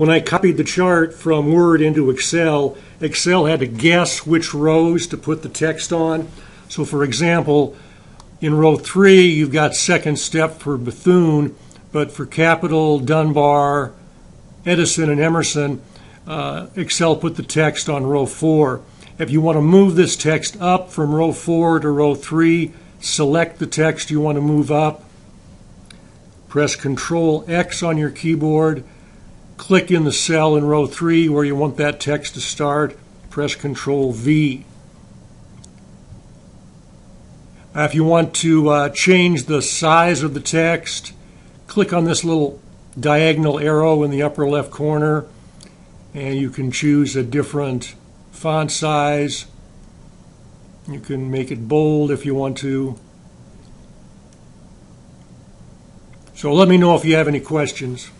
when I copied the chart from Word into Excel, Excel had to guess which rows to put the text on. So for example, in row three, you've got second step for Bethune, but for Capital, Dunbar, Edison, and Emerson, uh, Excel put the text on row four. If you want to move this text up from row four to row three, select the text you want to move up. Press Control X on your keyboard. Click in the cell in row three where you want that text to start. Press Control V. If you want to uh, change the size of the text, click on this little diagonal arrow in the upper left corner and you can choose a different font size. You can make it bold if you want to. So let me know if you have any questions.